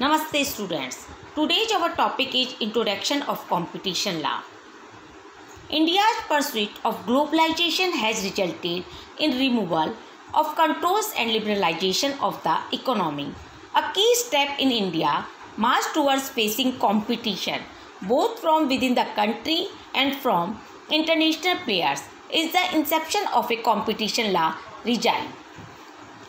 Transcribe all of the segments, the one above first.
Namaste students. Today's our topic is Introduction of Competition Law. India's pursuit of globalization has resulted in removal of controls and liberalization of the economy. A key step in India march towards facing competition both from within the country and from international players is the inception of a competition law regime.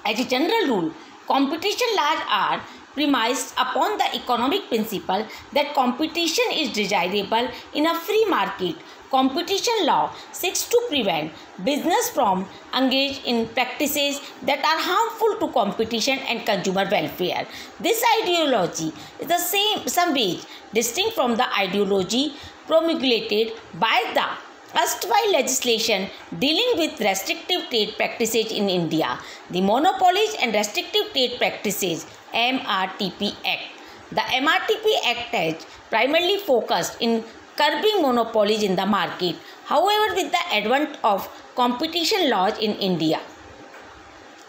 As a general rule, competition laws are premised upon the economic principle that competition is desirable in a free market. Competition law seeks to prevent business from engage in practices that are harmful to competition and consumer welfare. This ideology is the same some ways distinct from the ideology promulgated by the erstwhile legislation dealing with restrictive trade practices in India, the Monopolies and Restrictive Trade Practices MRTP Act. The MRTP Act has primarily focused in curbing monopolies in the market, however, with the advent of competition laws in India.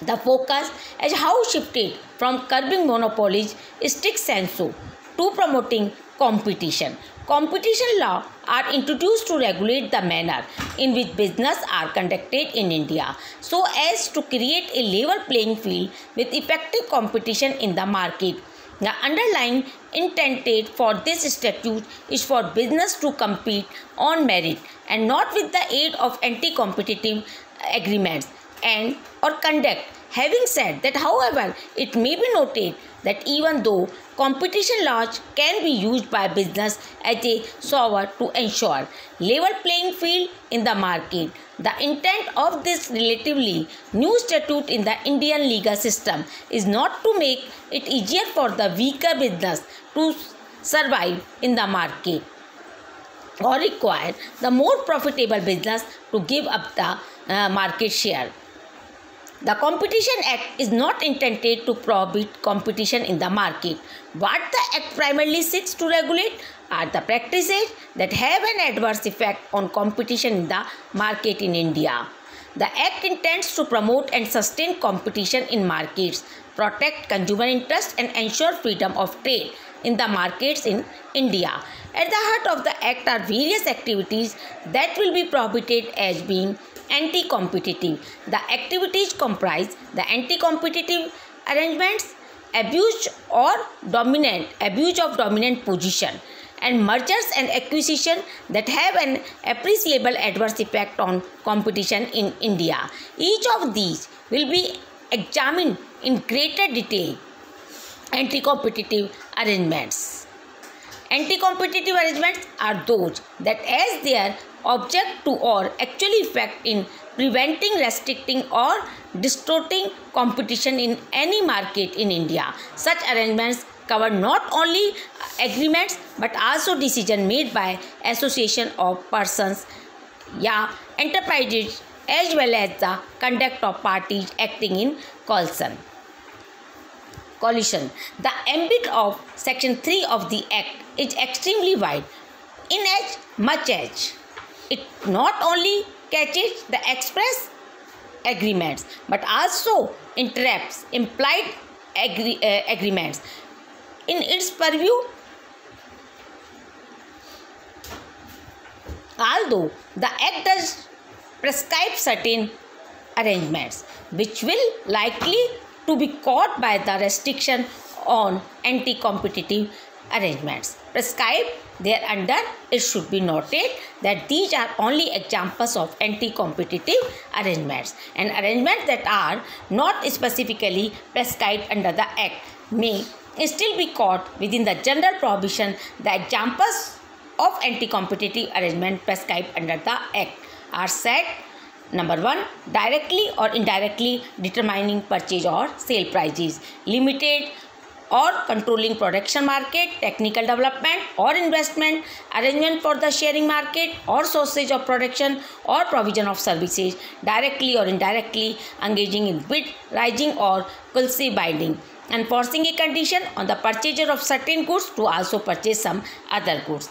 The focus has how shifted from curbing monopolies strict sensu to promoting competition. Competition law are introduced to regulate the manner in which business are conducted in India so as to create a level playing field with effective competition in the market. The underlying intent for this statute is for business to compete on merit and not with the aid of anti-competitive agreements and or conduct Having said that, however, it may be noted that even though competition laws can be used by business as a solver to ensure level playing field in the market, the intent of this relatively new statute in the Indian legal system is not to make it easier for the weaker business to survive in the market or require the more profitable business to give up the uh, market share. The Competition Act is not intended to prohibit competition in the market. What the Act primarily seeks to regulate are the practices that have an adverse effect on competition in the market in India. The Act intends to promote and sustain competition in markets, protect consumer interest and ensure freedom of trade in the markets in India. At the heart of the Act are various activities that will be prohibited as being anti-competitive. The activities comprise the anti-competitive arrangements, abuse or dominant abuse of dominant position and mergers and acquisition that have an appreciable adverse effect on competition in India. Each of these will be examined in greater detail. Anti-competitive arrangements. Anti-competitive arrangements are those that as their object to or actually effect in preventing, restricting or distorting competition in any market in India. Such arrangements cover not only agreements but also decision made by association of persons yeah enterprises as well as the conduct of parties acting in coalition the ambit of section 3 of the act is extremely wide in as much as it not only catches the express agreements but also interrupts implied agree, uh, agreements. In its purview, although the Act does prescribe certain arrangements which will likely to be caught by the restriction on anti-competitive arrangements prescribed Thereunder, it should be noted that these are only examples of anti-competitive arrangements and arrangements that are not specifically prescribed under the Act may still be caught within the general prohibition. The examples of anti-competitive arrangement prescribed under the Act are set Number one, directly or indirectly determining purchase or sale prices, limited or controlling production market, technical development or investment, arrangement for the sharing market or sources of production or provision of services, directly or indirectly engaging in bid, rigging or quasi binding, enforcing a condition on the purchaser of certain goods to also purchase some other goods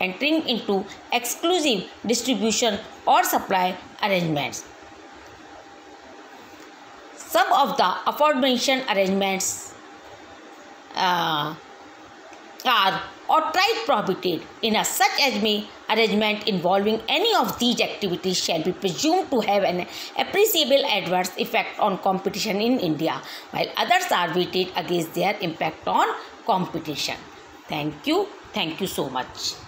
entering into exclusive distribution or supply arrangements. Some of the aforementioned arrangements uh, are outright prohibited in a such arrangement involving any of these activities shall be presumed to have an appreciable adverse effect on competition in India, while others are weighted against their impact on competition. Thank you. Thank you so much.